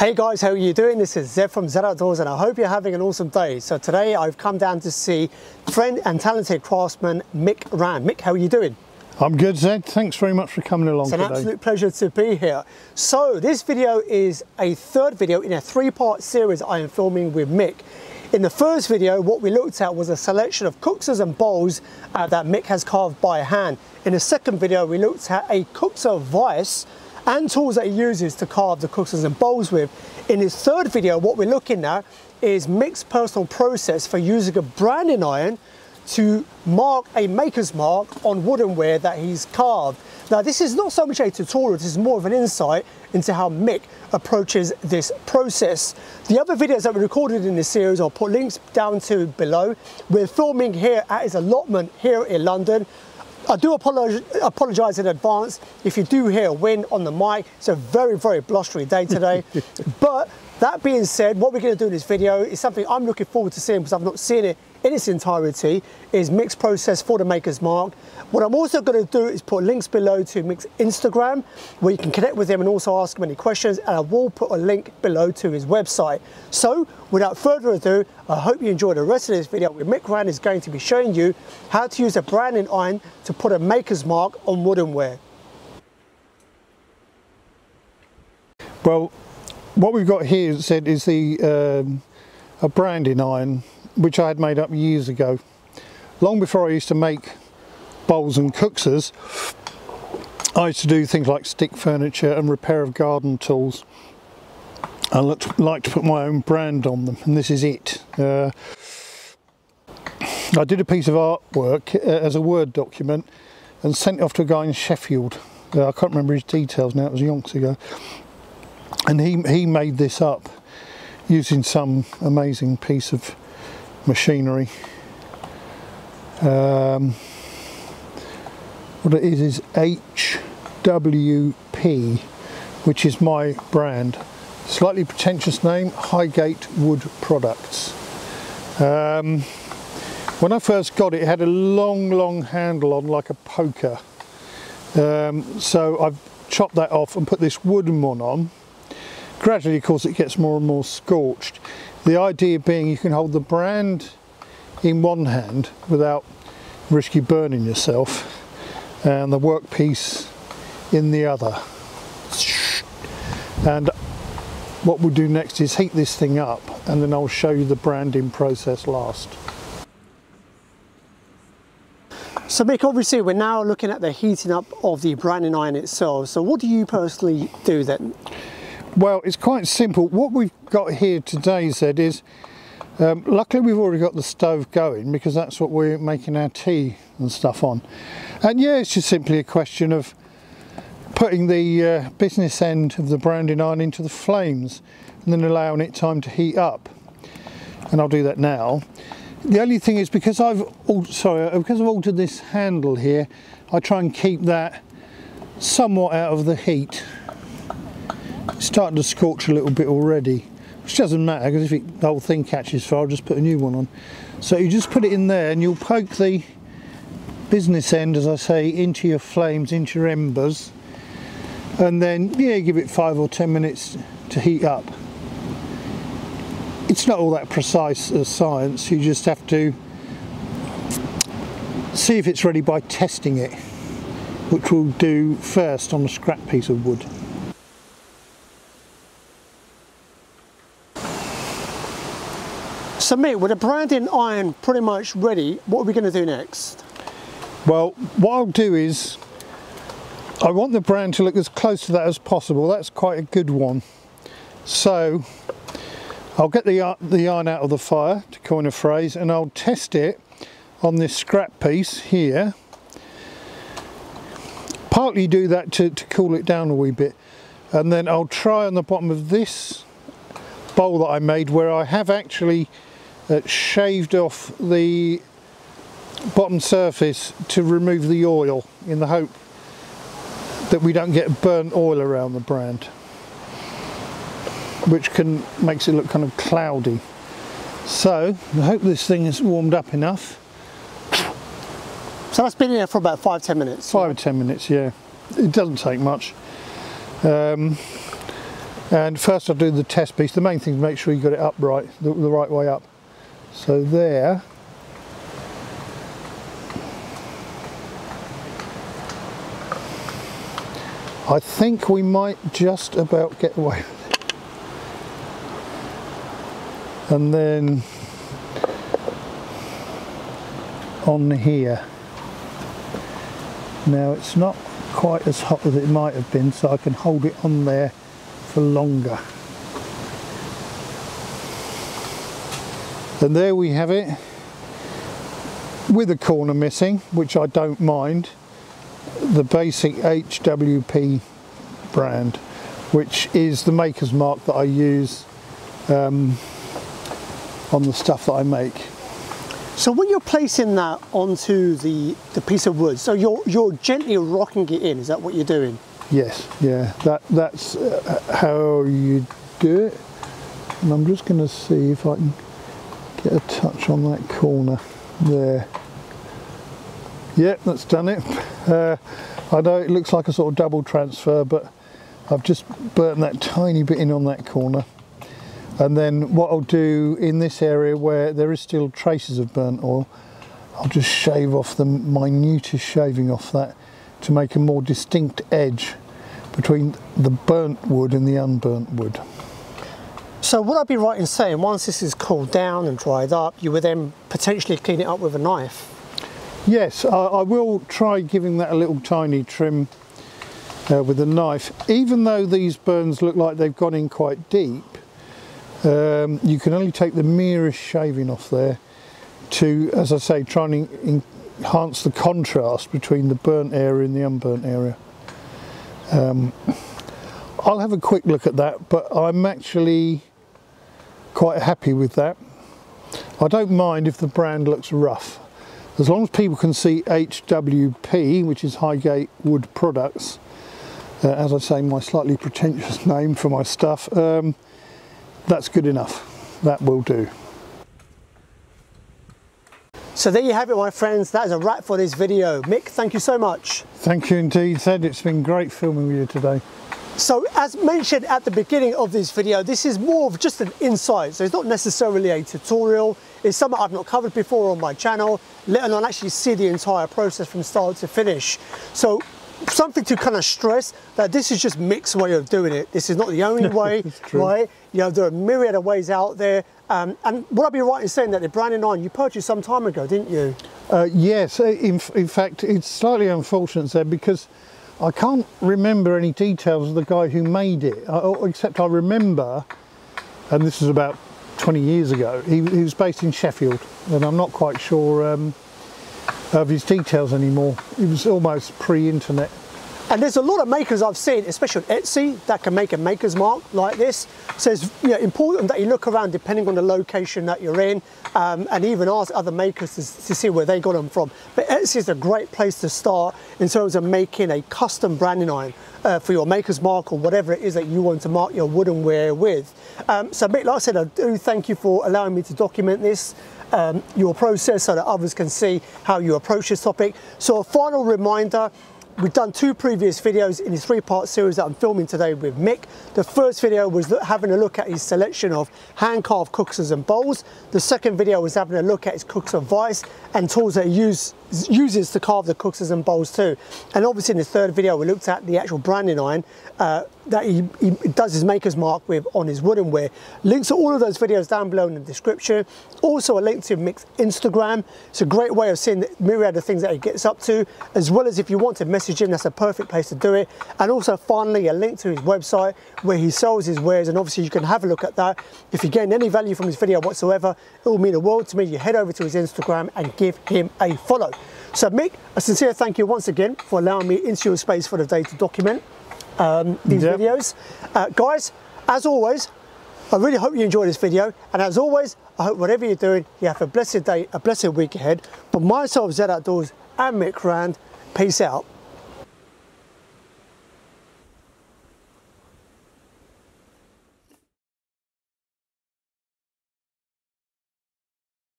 Hey guys, how are you doing? This is Zed from Zed Outdoors and I hope you're having an awesome day. So today I've come down to see friend and talented craftsman Mick Rand. Mick, how are you doing? I'm good, Zed. Thanks very much for coming along It's an today. absolute pleasure to be here. So this video is a third video in a three-part series I am filming with Mick. In the first video, what we looked at was a selection of kuksas and bowls uh, that Mick has carved by hand. In the second video, we looked at a kuksa vise and tools that he uses to carve the kuksas and bowls with. In his third video, what we're looking at is Mick's personal process for using a branding iron to mark a maker's mark on woodenware that he's carved. Now this is not so much a tutorial, this is more of an insight into how Mick approaches this process. The other videos that we recorded in this series, I'll put links down to below. We're filming here at his allotment here in London. I do apologize, apologize in advance if you do hear wind on the mic. It's a very, very blustery day today. but that being said, what we're going to do in this video is something I'm looking forward to seeing because I've not seen it in its entirety, is Mick's process for the Maker's Mark. What I'm also going to do is put links below to Mick's Instagram where you can connect with him and also ask him any questions and I will put a link below to his website. So without further ado, I hope you enjoy the rest of this video where Mick Rand is going to be showing you how to use a branding iron to put a Maker's Mark on woodenware. Well, what we've got here Zed is the um, a branding iron, which I had made up years ago. Long before I used to make bowls and kuksas, I used to do things like stick furniture and repair of garden tools. I like to put my own brand on them, and this is it. Uh, I did a piece of artwork uh, as a Word document and sent it off to a guy in Sheffield. Uh, I can't remember his details now, it was yonks ago. And he, he made this up using some amazing piece of machinery. Um, what it is is HWP, which is my brand. Slightly pretentious name, Highgate Wood Products. Um, when I first got it, it had a long, long handle on like a poker. Um, so I've chopped that off and put this wooden one on. Gradually, of course, it gets more and more scorched. The idea being you can hold the brand in one hand without risky burning yourself and the workpiece in the other. And what we'll do next is heat this thing up and then I'll show you the branding process last. So Mick, obviously we're now looking at the heating up of the branding iron itself. So what do you personally do then? Well, it's quite simple. What we've got here today, Zed, is um, luckily we've already got the stove going because that's what we're making our tea and stuff on. And yeah, it's just simply a question of putting the uh, business end of the branding iron into the flames and then allowing it time to heat up. And I'll do that now. The only thing is because I've sorry uh, because I've altered this handle here, I try and keep that somewhat out of the heat. It's starting to scorch a little bit already, which doesn't matter because if it, the whole thing catches fire, I'll just put a new one on. So you just put it in there and you'll poke the business end, as I say, into your flames, into your embers, and then yeah, give it five or ten minutes to heat up. It's not all that precise as science, you just have to see if it's ready by testing it, which we'll do first on a scrap piece of wood. So Mick, with the branding iron pretty much ready, what are we going to do next? Well, what I'll do is, I want the brand to look as close to that as possible. That's quite a good one. So, I'll get the, the iron out of the fire, to coin a phrase, and I'll test it on this scrap piece here. Partly do that to, to cool it down a wee bit. And then I'll try on the bottom of this bowl that I made where I have actually uh, shaved off the bottom surface to remove the oil in the hope that we don't get burnt oil around the brand which can makes it look kind of cloudy so I hope this thing is warmed up enough So that's been in there for about five, ten minutes. five or ten minutes yeah it doesn't take much um, And first I'll do the test piece. The main thing is make sure you got it upright, the, the right way up. So there. I think we might just about get away with it. And then on here. Now it's not quite as hot as it might have been so I can hold it on there for longer. And there we have it with a corner missing, which I don't mind. The basic HWP brand, which is the maker's mark that I use um, on the stuff that I make. So when you're placing that onto the, the piece of wood, so you're, you're gently rocking it in, is that what you're doing? Yes, yeah, that, that's uh, how you do it. And I'm just going to see if I can get a touch on that corner there. Yep, that's done it. Uh, I know it looks like a sort of double transfer, but I've just burnt that tiny bit in on that corner and then what I'll do in this area where there is still traces of burnt oil I'll just shave off the minutest shaving off that to make a more distinct edge between the burnt wood and the unburnt wood. So would I be right in saying once this is cooled down and dried up you would then potentially clean it up with a knife? Yes, I, I will try giving that a little tiny trim uh, with a knife. Even though these burns look like they've gone in quite deep, um, you can only take the merest shaving off there to, as I say, try and enhance the contrast between the burnt area and the unburnt area. Um, I'll have a quick look at that, but I'm actually quite happy with that. I don't mind if the brand looks rough. As long as people can see HWP, which is Highgate Wood Products, uh, as I say, my slightly pretentious name for my stuff, um, that's good enough. That will do. So there you have it my friends, that is a wrap for this video. Mick, thank you so much. Thank you indeed, Zed. It's been great filming with you today. So as mentioned at the beginning of this video, this is more of just an insight. So it's not necessarily a tutorial. It's something I've not covered before on my channel, let alone actually see the entire process from start to finish. So something to kind of stress that this is just Mick's way of doing it. This is not the only way, right? You know, there are myriad of ways out there. Um, and would I be right in saying that the Branding Iron you purchased some time ago, didn't you? Uh, yes, in, in, fact, it's slightly unfortunate there because I can't remember any details of the guy who made it, uh, except I remember, and this is about 20 years ago, he, he was based in Sheffield, and I'm not quite sure um, of his details anymore. It was almost pre-internet. And there's a lot of makers I've seen, especially on Etsy, that can make a maker's mark like this. So it's you know, important that you look around depending on the location that you're in um, and even ask other makers to, to, see where they got them from. But Etsy is a great place to start in terms of making a custom branding iron uh, for your maker's mark or whatever it is that you want to mark your woodenware with. Um, so Mick, like I said, I do thank you for allowing me to document this um, your process so that others can see how you approach this topic. So a final reminder, We've done two previous videos in this three-part series that I'm filming today with Mick. The first video was having a look at his selection of hand-carved kuksas and bowls. The second video was having a look at his kuksa vice and tools that he use, uses to carve the kuksas and bowls too. And obviously in the third video we looked at the actual branding iron uh, that he, he, does his maker's mark with on his woodenware. Links to all of those videos down below in the description. Also a link to Mick's Instagram. It's a great way of seeing the myriad of things that he gets up to, as well as if you want to message him, that's a perfect place to do it. And also finally a link to his website where he sells his wares and obviously you can have a look at that. If you gain any value from this video whatsoever, it will mean the world to me. You head over to his Instagram and give him a follow. So Mick, a sincere thank you once again for allowing me into your space for the day to document um, these yep. videos. Uh, guys, as always, I really hope you enjoyed this video. And as always, I hope whatever you're doing, you have a blessed day, a blessed week ahead. But myself, Zed Outdoors and Mick Rand, peace out.